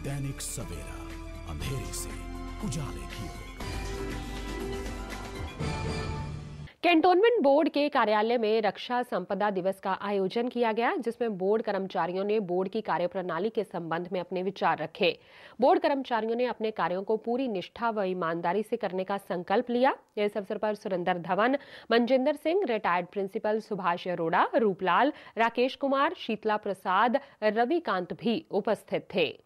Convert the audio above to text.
दैनिक सवेरा, अंधेरे से उजाले की ओर। कैंटोनमेंट बोर्ड के कार्यालय में रक्षा संपदा दिवस का आयोजन किया गया, जिसमें बोर्ड कर्मचारियों ने बोर्ड की कार्यप्रणाली के संबंध में अपने विचार रखे। बोर्ड कर्मचारियों ने अपने कार्यों को पूरी निष्ठा व ईमानदारी से करने का संकल्प लिया। इस अवसर पर सुरेंद्र धवन मनजिंदर सिंह, रिटायर्ड प्रिंसिपल सुभाष अरोड़ा, रूपलाल, राकेश कुमार, शीतला प्रसाद, रविकांत भी उपस्थित थे।